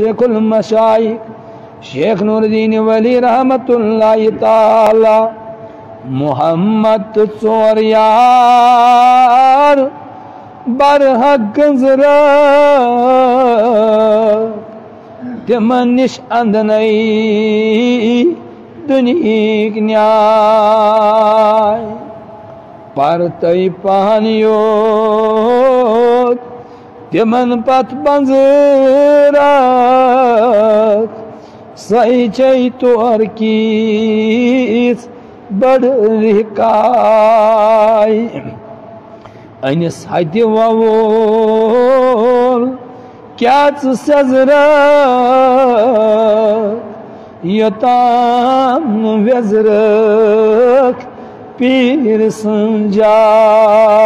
مشرق المشائق شیخ نور الدین ولی رحمت اللہ تعالی، محمد ژور یار برحق گنزرا تمن نش اندنئی دنیک نیائے پرتئی تمن پت بنزرات Sayçaytu erkiz Barrikay Anis hadi vavul Kâç sezra Yatan vezrak Pir sıncak